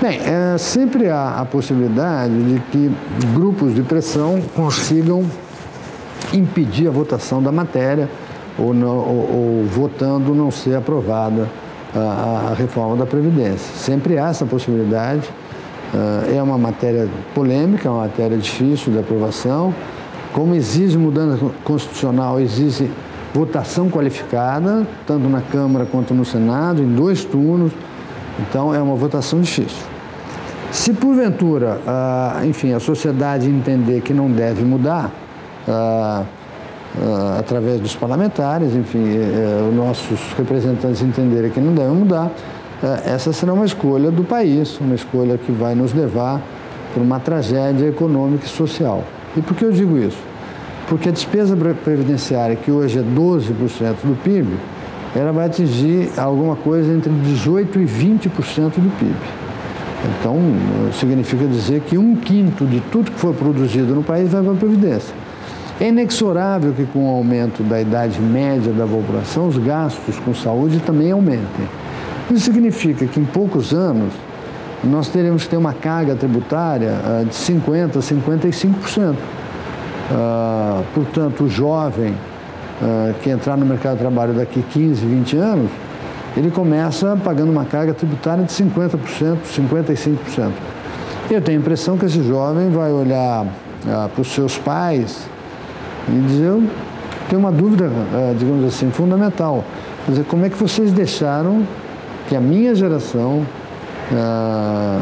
Bem, é, sempre há a possibilidade de que grupos de pressão consigam impedir a votação da matéria ou, não, ou, ou votando não ser aprovada a, a, reforma da Previdência. Sempre há essa possibilidade. Uh, é uma matéria polêmica, é uma matéria difícil de aprovação. Como exige mudança constitucional, exige votação qualificada, tanto na Câmara quanto no Senado, em dois turnos. Então, é uma votação difícil. Se porventura, uh, enfim, a sociedade entender que não deve mudar, uh, uh, através dos parlamentares, enfim, os nossos representantes entenderem que não devem mudar, essa será uma escolha do país, uma escolha que vai nos levar para uma tragédia econômica e social. E por que eu digo isso? Porque a despesa previdenciária, que hoje é 12% do PIB, ela vai atingir alguma coisa entre 18% e 20% do PIB. Então, significa dizer que um quinto de tudo que for produzido no país vai para a Previdência. É inexorável que, com o aumento da idade média da população, os gastos com saúde também aumentem. Isso significa que, em poucos anos, nós teremos que ter uma carga tributária uh, de 50%, 55%. Uh, portanto, o jovem uh, que entrar no mercado de trabalho daqui 15, 20 anos, ele começa pagando uma carga tributária de 50%, 55%. Eu tenho a impressão que esse jovem vai olhar ah, para os seus pais e dizer, eu tenho uma dúvida, ah, digamos assim, fundamental. Quer dizer, como é que vocês deixaram que a minha geração ah,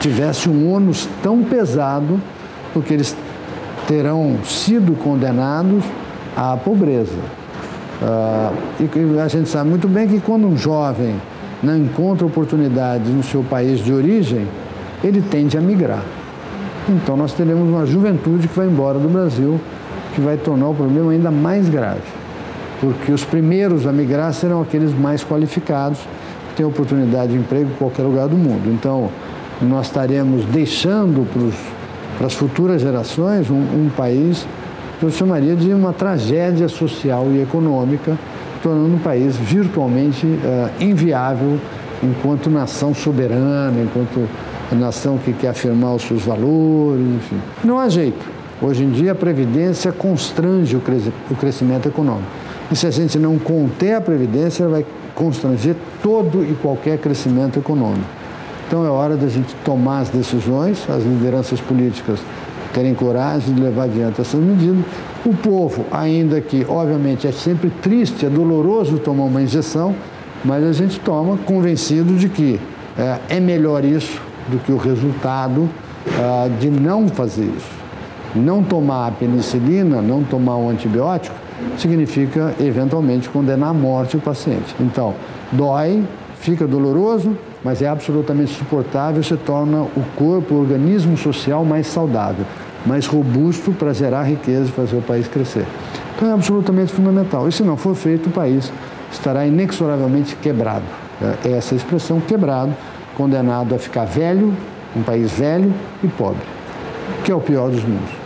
tivesse um ônus tão pesado, porque eles terão sido condenados à pobreza. Uh, e a gente sabe muito bem que quando um jovem não encontra oportunidades no seu país de origem, ele tende a migrar. Então nós teremos uma juventude que vai embora do Brasil, que vai tornar o problema ainda mais grave. Porque os primeiros a migrar serão aqueles mais qualificados, que têm oportunidade de emprego em qualquer lugar do mundo. Então nós estaremos deixando para as futuras gerações um, um país eu chamaria de uma tragédia social e econômica, tornando o país virtualmente uh, inviável enquanto nação soberana, enquanto nação que quer afirmar os seus valores, enfim. Não há jeito. Hoje em dia a Previdência constrange o, crescimento econômico. E se a gente não conter a Previdência, ela vai constranger todo e qualquer crescimento econômico. Então é hora da gente tomar as decisões, as lideranças políticas terem coragem de levar adiante essas medidas. O povo, ainda que, obviamente, é sempre triste, é doloroso tomar uma injeção, mas a gente toma convencido de que é, é melhor isso do que o resultado é, de não fazer isso. Não tomar a penicilina, não tomar um antibiótico, significa eventualmente condenar à morte o paciente. Então, dói, fica doloroso, mas é absolutamente suportável, se torna o corpo, o organismo social mais saudável mais robusto para gerar riqueza e fazer o país crescer. Então é absolutamente fundamental. E se não for feito, o país estará inexoravelmente quebrado. É essa expressão quebrado, condenado a ficar velho, um país velho e pobre, que é o pior dos mundos.